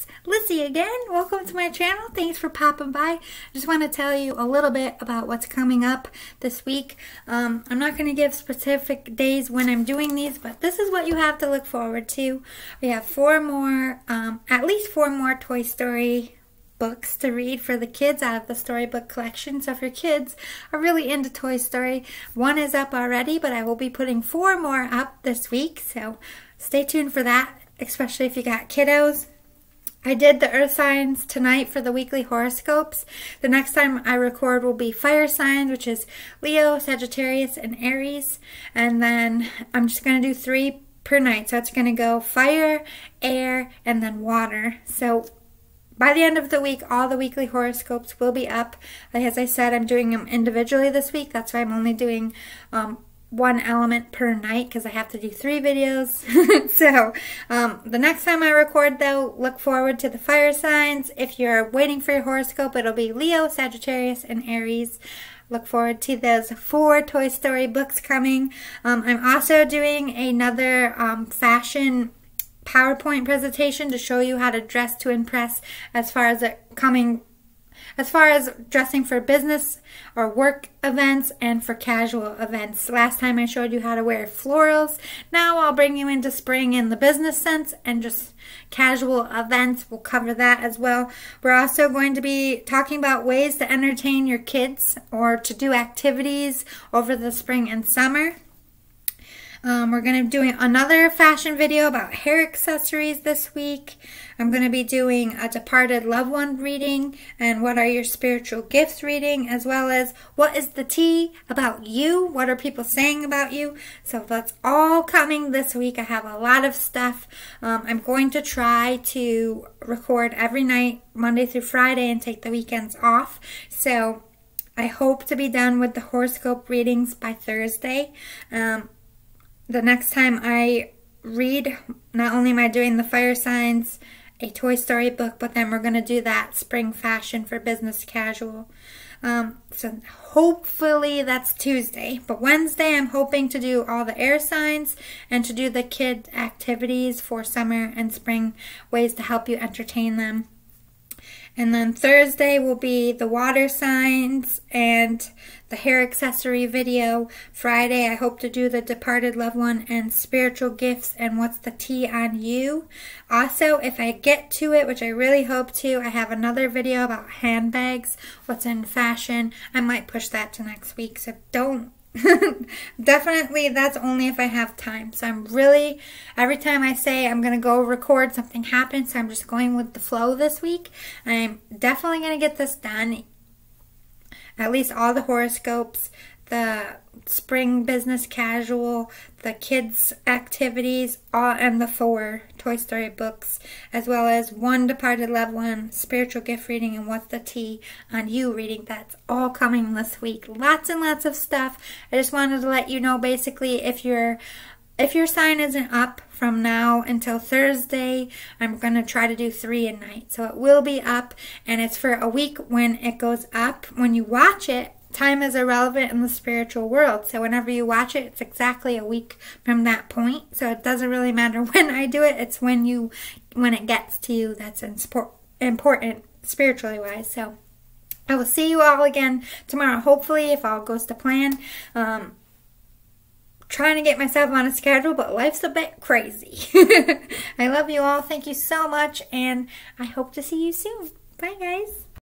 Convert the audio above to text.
it's Lizzy again. Welcome to my channel. Thanks for popping by. I just want to tell you a little bit about what's coming up this week. Um, I'm not going to give specific days when I'm doing these, but this is what you have to look forward to. We have four more, um, at least four more Toy Story books to read for the kids out of the storybook collection. So if your kids are really into Toy Story, one is up already, but I will be putting four more up this week. So stay tuned for that, especially if you got kiddos. I did the earth signs tonight for the weekly horoscopes. The next time I record will be fire signs, which is Leo, Sagittarius, and Aries. And then I'm just going to do three per night. So it's going to go fire, air, and then water. So by the end of the week, all the weekly horoscopes will be up. as I said, I'm doing them individually this week. That's why I'm only doing um, one element per night because I have to do three videos. so um, the next time I record though, look forward to the fire signs. If you're waiting for your horoscope, it'll be Leo, Sagittarius, and Aries. Look forward to those four Toy Story books coming. Um, I'm also doing another um, fashion PowerPoint presentation to show you how to dress to impress as far as it coming as far as dressing for business or work events and for casual events. Last time I showed you how to wear florals. Now I'll bring you into spring in the business sense and just casual events. We'll cover that as well. We're also going to be talking about ways to entertain your kids or to do activities over the spring and summer. Um, we're going to be doing another fashion video about hair accessories this week. I'm going to be doing a departed loved one reading and what are your spiritual gifts reading, as well as what is the tea about you? What are people saying about you? So that's all coming this week. I have a lot of stuff. Um, I'm going to try to record every night, Monday through Friday, and take the weekends off. So I hope to be done with the horoscope readings by Thursday. Um, the next time I read, not only am I doing the fire signs, a Toy Story book, but then we're going to do that spring fashion for business casual. Um, so hopefully that's Tuesday. But Wednesday, I'm hoping to do all the air signs and to do the kid activities for summer and spring, ways to help you entertain them. And then Thursday will be the water signs and the hair accessory video. Friday, I hope to do the departed loved one and spiritual gifts and what's the tea on you. Also, if I get to it, which I really hope to, I have another video about handbags, what's in fashion. I might push that to next week, so don't Definitely, that's only if I have time. So I'm really, every time I say I'm going to go record, something happens. So I'm just going with the flow this week. I'm definitely going to get this done. At least all the horoscopes, the spring business casual, the kids' activities, all, and the four Toy Story books, as well as one Departed Loved One, spiritual gift reading, and What's the Tea on You reading. That's all coming this week. Lots and lots of stuff. I just wanted to let you know basically if your if your sign isn't up from now until Thursday, I'm going to try to do three a night. So it will be up, and it's for a week when it goes up. When you watch it, time is irrelevant in the spiritual world. So whenever you watch it, it's exactly a week from that point. So it doesn't really matter when I do it. It's when you, when it gets to you that's important spiritually wise. So I will see you all again tomorrow. Hopefully, if all goes to plan. Um, trying to get myself on a schedule, but life's a bit crazy. I love you all. Thank you so much, and I hope to see you soon. Bye, guys.